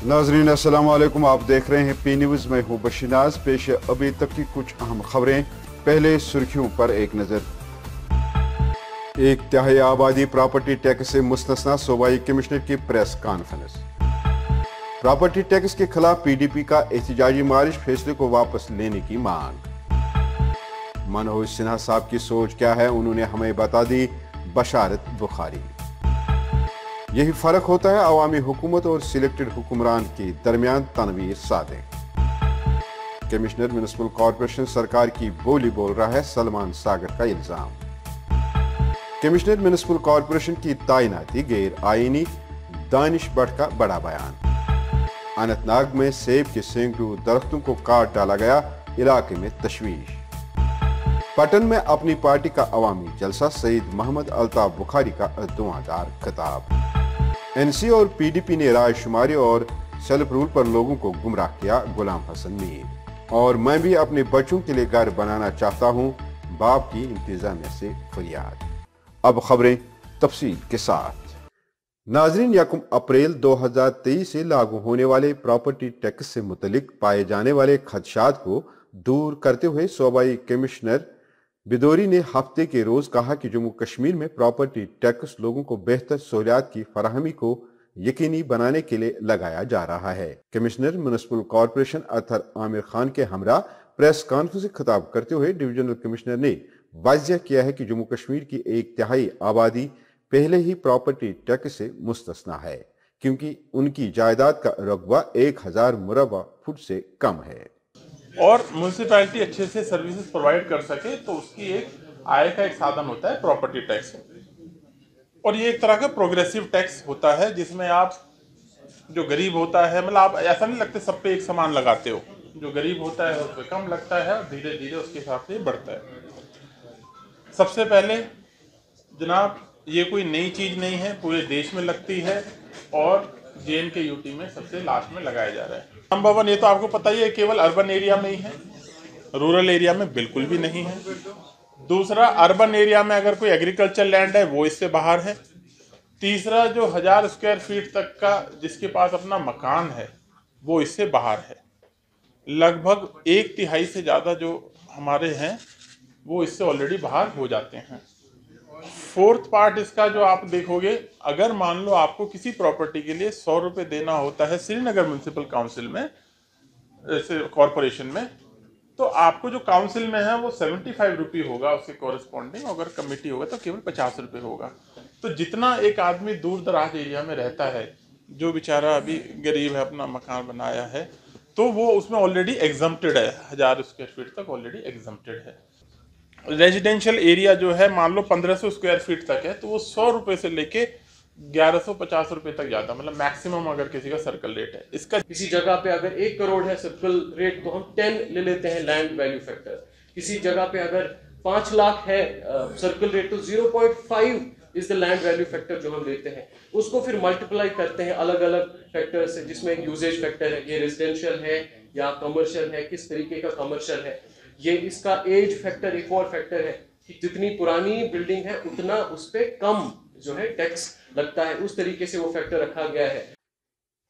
नाजरीन वालेकुम आप देख रहे हैं पी न्यूज़ में हूँ बशीनाज। पेश अभी तक की कुछ अहम खबरें। पहले सुर्खियों पर एक नज़र। एक तिहाई आबादी प्रॉपर्टी टैक्स से मुस्तना सूबाई कमिश्नर की प्रेस कॉन्फ्रेंस। प्रॉपर्टी टैक्स के खिलाफ पीडीपी का एहतजाजी मार्च फैसले को वापस लेने की मांग। मनोज सिन्हा साहब की सोच क्या है? उन्होंने हमें बता दी बशारत बुखारी। यही फ़र्क होता है अवामी हुकूमत और सिलेक्टेड हुक्मरान के दरमियान तनवीर सादे। कमिश्नर म्यूनसिपल कॉरपोरेशन सरकार की बोली बोल रहा है सलमान सागर का इल्ज़ाम। कमिश्नर म्यूनसिपल कॉरपोरेशन की तैनाती गैर आईनी दानिश भट्ट का बड़ा बयान। अनंतनाग में सेब के सैकड़ों दरख्तों को काट डाला गया इलाके में तशवीश। पटन में अपनी पार्टी का अवामी जलसा सईद मोहम्मद अल्ताफ बुखारी का दुआदार खिताब। एनसी और पीडीपी ने राय शुमारी और सेल्फ रूल पर लोगों को गुमराह किया, गुलाम हसन मीर और मैं भी अपने बच्चों के लिए घर बनाना चाहता हूँ, बाप की इंतजामिया से फरियाद। अब खबरें तफसील के साथ। नाजरीन, यकम अप्रैल 2023 से लागू होने वाले प्रॉपर्टी टैक्स से मुतलिक पाए जाने वाले खदशात को दूर करते हुए सूबाई कमिश्नर बिदोरी ने हफ़्ते के रोज कहा कि जम्मू कश्मीर में प्रॉपर्टी टैक्स लोगों को बेहतर सहूलियात की फराहमी को यकीनी बनाने के लिए लगाया जा रहा है। Commissioner municipal corporation Athar Aamir Khan के हमरा प्रेस कॉन्फ्रेंस से खिताब करते हुए डिविजनल कमिश्नर ने वाजिया किया है कि जम्मू कश्मीर की एक तिहाई आबादी पहले ही प्रॉपर्टी टैक्स से मुस्तना है, क्योंकि उनकी जायदाद का रकबा एक हज़ार मुरबा फुट से कम है। और म्यूनसिपैलिटी अच्छे से सर्विसेज़ प्रोवाइड कर सके तो उसकी एक आय का एक साधन होता है प्रॉपर्टी टैक्स और ये एक तरह का प्रोग्रेसिव टैक्स होता है, जिसमें आप जो गरीब होता है मतलब आप, ऐसा नहीं लगते सब पे एक समान लगाते हो। जो गरीब होता है उस पर कम लगता है, और धीरे धीरे उसके हिसाब से बढ़ता है। सबसे पहले, जनाब, ये कोई नई चीज़ नहीं है, पूरे देश में लगती है, और जे के यूटी में सबसे लास्ट में लगाया जा रहा है। राम भवन ये तो आपको पता ही है, केवल अर्बन एरिया में ही है। रूरल एरिया में बिल्कुल भी नहीं है। दूसरा अर्बन एरिया में अगर कोई एग्रीकल्चर लैंड है, वो इससे बाहर है। तीसरा, जो हज़ार स्क्वायर फीट तक का जिसके पास अपना मकान है, वो इससे बाहर है। लगभग एक तिहाई से ज़्यादा जो हमारे हैं, वो इससे ऑलरेडी बाहर हो जाते हैं। फोर्थ पार्ट इसका जो आप देखोगे, अगर मान लो आपको किसी प्रॉपर्टी के लिए सौ रुपये देना होता है श्रीनगर म्यूनसिपल काउंसिल में कॉरपोरेशन में तो आपको जो काउंसिल में है वो सेवेंटी फाइव रुपी होगा उसके कॉरेस्पॉन्डिंग अगर कमेटी होगा तो केवल पचास रुपये होगा। तो जितना एक आदमी दूर दराज एरिया में रहता है, जो बेचारा अभी गरीब है, अपना मकान बनाया है तो वो उसमें ऑलरेडी एग्जम्प्टेड है, हज़ार स्क्वायर फीट तक ऑलरेडी एग्जम्प्टेड है। रेजिडेंशियल एरिया जो है, मान लो 1500 स्क्वायर फीट तक है तो वो सौ रुपए से लेके ग्यारह सौ पचास रुपए तक जाता मतलब मैक्सिमम अगर किसी का सर्कल रेट है। इसका किसी जगह पे अगर एक करोड़ है सर्कल रेट तो हम टेन ले लेते हैं लैंड वैल्यू फैक्टर किसी जगह पे अगर पाँच लाख है सर्कल रेट तो zero point five is the land value factor जो हम लेते हैं। उसको फिर मल्टीप्लाई करते हैं अलग अलग फैक्टर से, जिसमें यूजेज फैक्टर है, ये रेजिडेंशियल है या कमर्शियल है, किस तरीके का कमर्शियल है। ये इसका एज फैक्टर एक और फैक्टर है कि जितनी पुरानी बिल्डिंग है, उतना उस पर कम जो है टैक्स लगता है। उस तरीके से वो फैक्टर रखा गया है।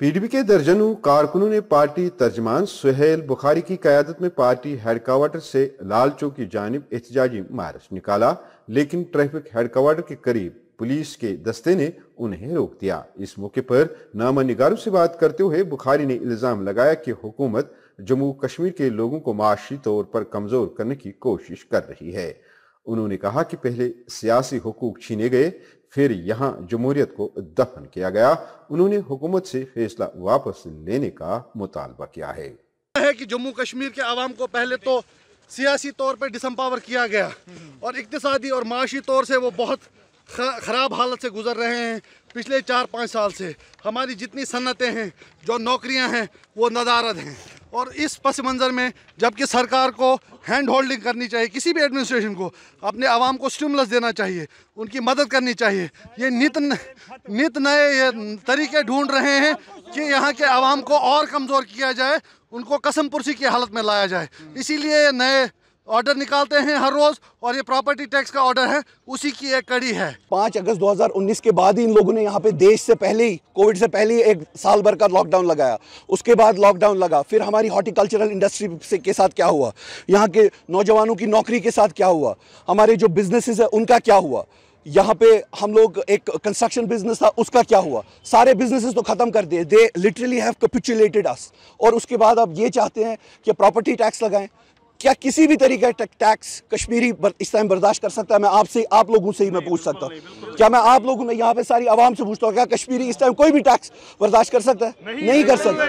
पीडीपी के दर्जनों कारकुनों ने पार्टी तर्जमान, सुहेल बुखारी की क्यादत में पार्टी हेडक्वार्टर से लाल चौक की जानब एहतजाजी मार्च निकाला, लेकिन ट्रैफ़िक हेडक्वार्टर के करीब पुलिस के दस्ते ने उन्हें रोक दिया। इस मौके पर नामा निगारों से बात करते हुए बुखारी ने इल्ज़ाम लगाया कि हुकूमत जम्मू कश्मीर के लोगों को माशी तौर पर कमज़ोर करने की कोशिश कर रही है। उन्होंने कहा कि पहले सियासी हकूक छीने गए, फिर यहाँ जमहूरियत को दफन किया गया। उन्होंने हुकूमत से फैसला वापस लेने का मुतालबा किया है। है कि जम्मू कश्मीर के आवाम को पहले तो सियासी तौर पर डिसम्पावर किया गया और इकतसादी और माशी तौर से वो बहुत ख़राब हालत से गुजर रहे हैं पिछले चार पाँच साल से। हमारी जितनी सन्नतें हैं, जो नौकरियाँ हैं, वो नदारद हैं। और इस पस मंज़र में जबकि सरकार को हैंड होल्डिंग करनी चाहिए, किसी भी एडमिनिस्ट्रेशन को, अपने आवाम को स्टिमुलस देना चाहिए, उनकी मदद करनी चाहिए। ये नित नित नए ये तरीके ढूंढ रहे हैं कि यहाँ के आवाम को और कमज़ोर किया जाए, उनको कसम पुरसी की हालत में लाया जाए। इसीलिए नए ऑर्डर निकालते हैं हर रोज़ और ये प्रॉपर्टी टैक्स का ऑर्डर है, उसी की एक कड़ी है। पाँच अगस्त 2019 के बाद ही इन लोगों ने यहाँ पे देश से पहले ही, कोविड से पहले ही एक साल भर का लॉकडाउन लगाया। उसके बाद लॉकडाउन लगा। फिर हमारी हॉर्टिकल्चरल इंडस्ट्री से के साथ क्या हुआ? यहाँ के नौजवानों की नौकरी के साथ क्या हुआ? हमारे जो बिजनेसेस है, उनका क्या हुआ? यहाँ पे हम लोग एक कंस्ट्रक्शन बिज़नेस था, उसका क्या हुआ? सारे बिजनेसेस तो ख़त्म कर दिए। They literally have capitulated us और उसके बाद अब ये चाहते हैं कि प्रॉपर्टी टैक्स लगाएँ। क्या किसी भी तरीके का टैक्स कश्मीरी इस टाइम बर्दाश्त कर सकता है? मैं आपसे आप लोगों से ही मैं पूछ सकता हूँ। क्या मैं आप लोगों में यहाँ पे सारी आवाम से पूछता हूँ क्या कश्मीरी इस टाइम कोई भी टैक्स बर्दाश्त कर सकता है? नहीं, नहीं कर सकता।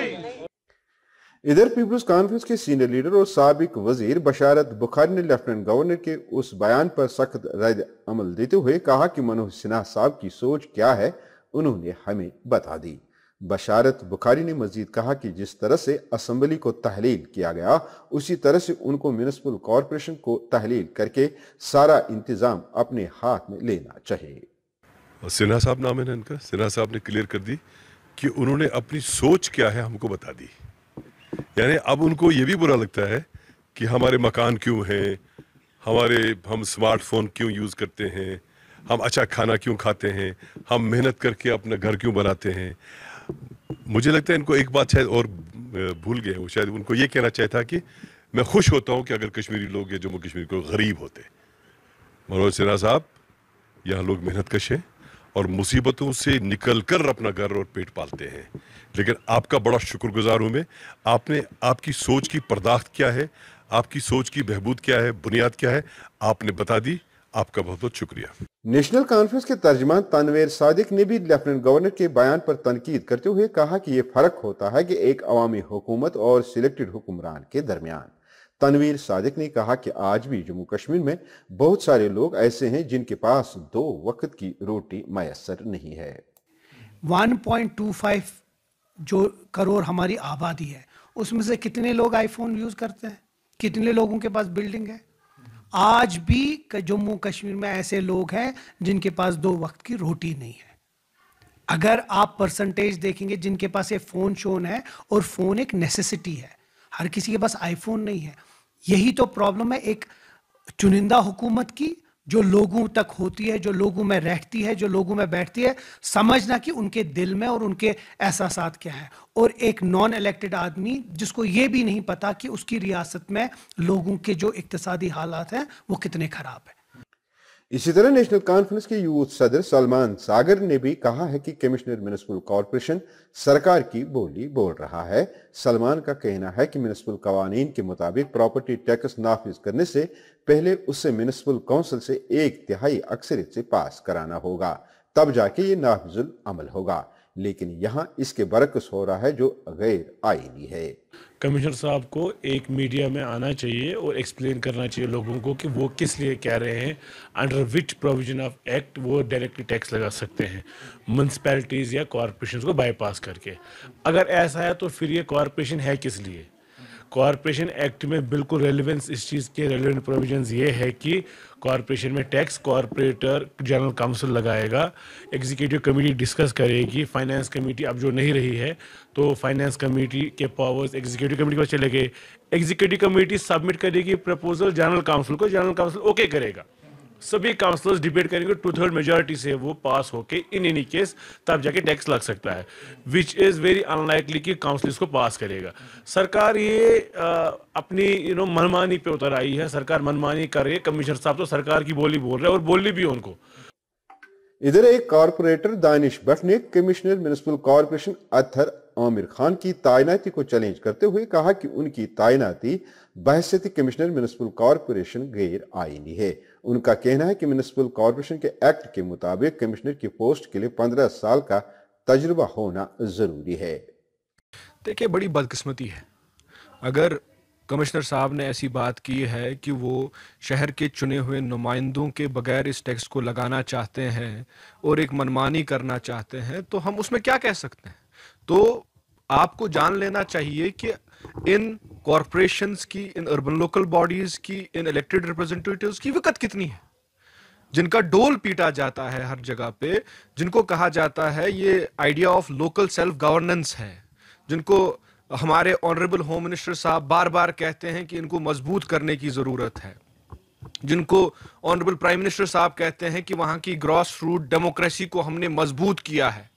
इधर पीपल्स कॉन्फ्रेंस के सीनियर लीडर और सबक वज़ीर बशारत बुखारी ने लेफ्टिनेंट गवर्नर के उस बयान पर सख्त रद्द अमल देते हुए कहा कि मनोज सिन्हा साहब की सोच क्या है उन्होंने हमें बता दी। बशारत बुखारी ने मजीद कहा कि जिस तरह से असम्बली को तहलील किया गया, उसी तरह से उनको म्यूनसिपल कॉरपोरेशन को तहलील करके सारा इंतज़ाम अपने हाथ में लेना चाहिए। सिन्हा साहब नाम है ना इनका? सिन्हा साहब ने क्लियर कर दी कि उन्होंने अपनी सोच क्या है हमको बता दी। यानी अब उनको ये भी बुरा लगता है कि हमारे मकान क्यों हैं, हमारे हम स्मार्टफ़ोन क्यों यूज़ करते हैं, हम अच्छा खाना क्यों खाते हैं, हम मेहनत करके अपना घर क्यों बनाते हैं मुझे लगता है इनको एक बात शायद और भूल गए वो शायद उनको ये कहना चाहता कि मैं खुश होता हूँ कि अगर कश्मीरी लोग या जम्मू कश्मीर को गरीब होते। मनोज सिन्हा साहब, यहाँ लोग मेहनत कश हैं और मुसीबतों से निकल कर अपना घर और पेट पालते हैं। लेकिन आपका बड़ा शुक्रगुजार हूँ मैं। आपने, आपकी सोच की पर्दाख्त क्या है? आपकी सोच की बहबूद क्या है? बुनियाद क्या है? आपने बता दी। आपका बहुत बहुत शुक्रिया। नेशनल कॉन्फ्रेंस के तर्जमान तनवीर सादिक ने भी लेफ्टिनेंट गवर्नर के बयान पर तनकीद करते हुए कहा कि यह फ़र्क होता है कि एक अवामी हुकूमत और सिलेक्टेड हुक्मरान के दरमियान। तनवीर सादिक ने कहा कि आज भी जम्मू कश्मीर में बहुत सारे लोग ऐसे हैं जिनके पास दो वक्त की रोटी मैसर नहीं है। 1.25 जो करोड़ हमारी आबादी है उसमें से कितने लोग आईफोन यूज़ करते हैं? कितने लोगों के पास बिल्डिंग है? आज भी जम्मू कश्मीर में ऐसे लोग हैं जिनके पास दो वक्त की रोटी नहीं है। अगर आप परसेंटेज देखेंगे, जिनके पास ये फ़ोन शोन है और फ़ोन एक नेसेसिटी है, हर किसी के पास आईफोन नहीं है, यही तो प्रॉब्लम है एक चुनिंदा हुकूमत की जो लोगों तक होती है, जो लोगों में रहती है, जो लोगों में बैठती है, समझना कि उनके दिल में और उनके एहसास क्या है। और एक नॉन इलेक्टेड आदमी, जिसको ये भी नहीं पता कि उसकी रियासत में लोगों के जो इकतसादी हालात हैं, वो कितने ख़राब हैं। इसी तरह नेशनल कॉन्फ्रेंस के यूथ सदर सलमान सागर ने भी कहा है कि कमिश्नर म्यूनसिपल कॉरपोरेशन सरकार की बोली बोल रहा है। सलमान का कहना है कि म्यूनसिपल कवानीन के मुताबिक प्रॉपर्टी टैक्स नाफिज करने से पहले उसे म्यूनसिपल काउंसिल से एक तिहाई अक्सर से पास कराना होगा। तब जाके ये नाफिजुल अमल होगा। लेकिन यहाँ इसके बरकस हो रहा है जो गैर आईनी है। कमिश्नर साहब को एक मीडिया में आना चाहिए और एक्सप्लेन करना चाहिए लोगों को कि वो किस लिए कह रहे हैं। Under which provision of act वो डायरेक्टली टैक्स लगा सकते हैं। म्यूनसिपैलिटीज़ या कॉरपोरेशन को बाईपास करके। अगर ऐसा है तो फिर ये कॉरपोरेशन है किस लिए? कॉरपोरेशन एक्ट में बिल्कुल रेलिवेंस इस चीज़ के रेलिवेंट प्रोविजंस ये है कि कॉरपोरेशन में टैक्स कॉरपोरेटर जनरल काउंसिल लगाएगा एग्जीक्यूटिव कमेटी डिस्कस करेगी फाइनेंस कमेटी अब जो नहीं रही है तो फाइनेंस कमेटी के पावर्स एग्जीक्यूटिव कमेटी पर चले गए। एग्जीक्यूटिव कमेटी सबमिट करेगी प्रपोजल जनरल काउंसिल को जनरल काउंसिल ओके करेगा। सभी काउंसलर्स डिबेट करेंगे टू थर्ड मेजोरिटी से वो पास होके इन एनी केस तब जाके टैक्स लग सकता है विच इज़ वेरी अनलाइकली कि काउंसिल इसको पास करेगा। सरकार ये आ, अपनी यू नो मनमानी पे उतर आई है। सरकार मनमानी कर रही है। कमिश्नर साहब तो सरकार की बोली बोल रहे हैं और बोली भी उनको। इधर एक कारपोरेटर दानिश भट्ट ने commissioner municipal corporation Athar Aamir Khan की तैनाती को चैलेंज करते हुए कहा कि उनकी तैनाती बहसती कमिश्नर म्यूनसिपल कॉरपोरेशन गैर आईनी है। उनका कहना है कि म्यूनसिपल कॉरपोरेशन के एक्ट के मुताबिक कमिश्नर की पोस्ट के लिए पंद्रह साल का तजुर्बा होना ज़रूरी है। देखिए, बड़ी बदकिस्मती है। अगर कमिश्नर साहब ने ऐसी बात की है कि वो शहर के चुने हुए नुमाइंदों के बगैर इस टैक्स को लगाना चाहते हैं और एक मनमानी करना चाहते हैं तो हम उसमें क्या कह सकते हैं? तो आपको जान लेना चाहिए कि इन कॉरपोरेशन की, इन अर्बन लोकल बॉडीज की, इन इलेक्टेड रिप्रेजेंटेटिव्स की विकत कितनी है? जिनका डोल पीटा जाता है हर जगह पे, जिनको कहा जाता है ये idea of local self governance है। जिनको हमारे ऑनरेबल होम मिनिस्टर साहब बार बार कहते हैं कि इनको मज़बूत करने की ज़रूरत है। जिनको ऑनरेबल प्राइम मिनिस्टर साहब कहते हैं कि वहाँ की ग्रॉस रूट डेमोक्रेसी को हमने मज़बूत किया है।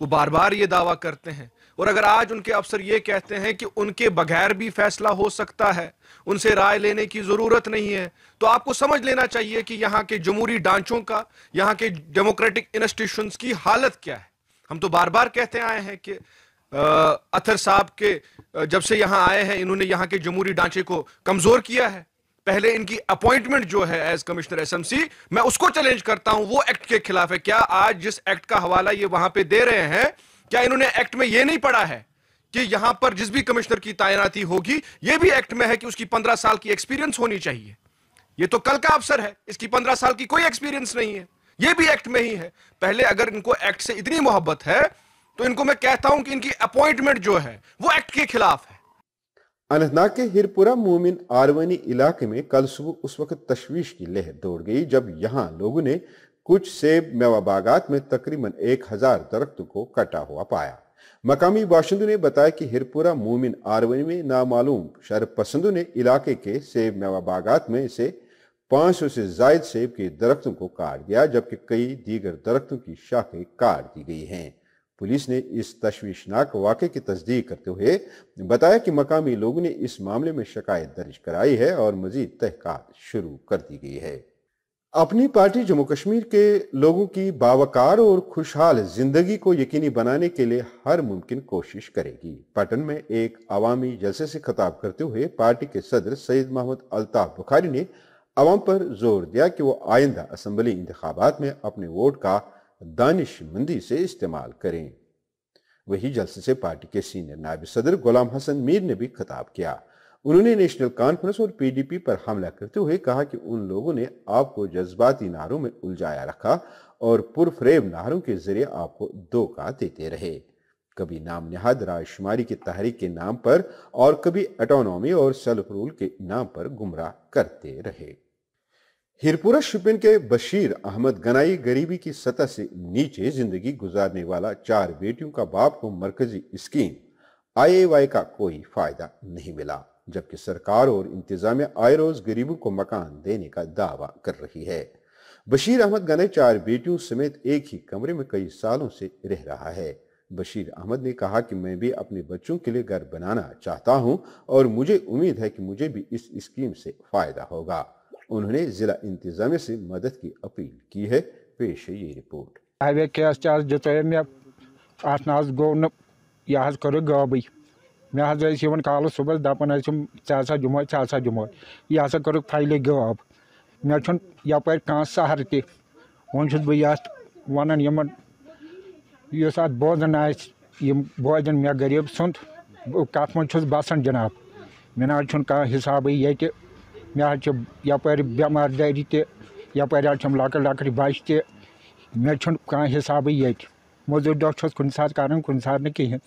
वो बार बार ये दावा करते हैं। और अगर आज उनके अफसर ये कहते हैं कि उनके बगैर भी फैसला हो सकता है, उनसे राय लेने की ज़रूरत नहीं है तो आपको समझ लेना चाहिए कि यहाँ के जमहूरी ढांचों का, यहाँ के डेमोक्रेटिक इंस्टीट्यूशन की हालत क्या है। हम तो बार बार कहते आए हैं कि अथर साहब के, जब से यहाँ आए हैं, इन्होंने यहाँ के जमहूरी ढांचे को कमज़ोर किया है। पहले इनकी अपॉइंटमेंट जो है एज कमिश्नर एसएमसी मैं उसको चैलेंज करता हूँ, वो एक्ट के खिलाफ है। क्या आज जिस एक्ट का हवाला ये वहाँ पे दे रहे हैं, क्या इन्होंने एक्ट में ये नहीं पढ़ा है कि यहाँ पर जिस भी कमिश्नर की तैनाती होगी, ये भी एक्ट में है कि उसकी पंद्रह साल की एक्सपीरियंस होनी चाहिए। ये तो कल का अवसर है, इसकी पंद्रह साल की कोई एक्सपीरियंस नहीं है। ये भी एक्ट में ही है। पहले अगर इनको एक्ट से इतनी मोहब्बत है तो इनको मैं कहता हूँ कि इनकी अपॉइंटमेंट जो है, वो एक्ट के खिलाफ है। अनंतनाग के हिरपुरा मोमिन आरवनी इलाके में कल सुबह उस वक्त तशवीश की लहर दौड़ गई, जब यहाँ लोगों ने कुछ सेब मेवा बागात में तकरीबन एक हज़ार दरख्तों को कटा हुआ पाया। मकामी बाशिंदों ने बताया कि हिरपुरा मोमिन आरवनी में नामालूम शरपसंदों ने इलाके के सेब मेवा बागात में से 500 से जायद सेब के दरख्तों को काट दिया, जबकि कई दीगर दरख्तों की शाखें काट दी गई हैं। पुलिस ने इस तशवीशनाक वाक़े की तस्दीक करते हुए बताया कि मकामी लोगों ने इस मामले में शिकायत दर्ज कराई है और मजीद तहकात शुरू कर दी गई है। अपनी पार्टी जम्मू कश्मीर के लोगों की बावकार और खुशहाल ज़िंदगी को यकीनी बनाने के लिए हर मुमकिन कोशिश करेगी। पटन में एक अवामी जलसे से खिताब करते हुए पार्टी के सदर सैयद मोहम्मद अल्ताफ बुखारी ने अवाम पर ज़ोर दिया कि वो आइंदा असम्बली इंतबात में अपने वोट का दानिशमंदी से इस्तेमाल करें। वही जलसे से पार्टी के सीनियर नायब सदर गुलाम हसन मीर ने भी खिताब किया। उन्होंने नेशनल कॉन्फ्रेंस और पीडीपी पर हमला करते हुए कहा कि उन लोगों ने आपको जज्बाती नारों में उलझाया रखा और पुरफरेब नारों के ज़रिए आपको धोखा देते रहे। कभी नाम नहाद रायशुमारी की तहरीक के नाम पर और कभी ऑटोनॉमी और सेल्फ रूल के नाम पर गुमराह करते रहे। हिरपुरा शिपिन के बशीर अहमद गनाई गरीबी की सतह से नीचे ज़िंदगी गुजारने वाला चार बेटियों का बाप को मरकजी स्कीम। आईएवाई का कोई फ़ायदा नहीं मिला, जबकि सरकार और इंतजामिया आए रोज गरीबों को मकान देने का दावा कर रही है। बशीर अहमद गनाई चार बेटियों समेत एक ही कमरे में कई सालों से रह रहा है। बशीर अहमद ने कहा कि मैं भी अपने बच्चों के लिए घर बनाना चाहता हूँ और मुझे उम्मीद है कि मुझे भी इस स्कीम से फ़ायदा होगा। उन्होंने जिला इंतजामिया से मदद की अपील की है। पेश है ये रिपोर्ट। हाईवे केस दित मे अत न गो यह कर गाबी मे हज कल सुबह दपान चा जुमो चा जुमो यह हसा कर फ़ाइल गाब मे यप सहर त वन बह वन इस बोजन बोजन मे गरीब सुंद कत मज बसान जनाब मे ना हिसाब ये मे यप बेमारदारी तप लक लक बच त मे कह हिसाब ये मजूर दह कुन सात कर कुन सात न कहें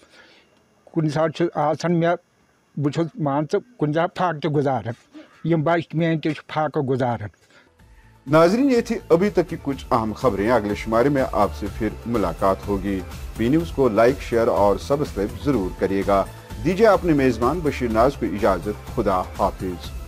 कुन सात आसान मे बहुत मान कुन सात फाक तो गुजारान यम बच मे फाक गुजारान नाजरीन ये थी अभी तक की कुछ अहम खबरें अगले शुमारे में आपसे फिर मुलाकात होगी बी न्यूज़ को लाइक शेयर और सब्सक्राइब ज़रूर करिएगा दीजिए अपने मेजबान बशीर नाज को इजाज़त खुदा हाफिज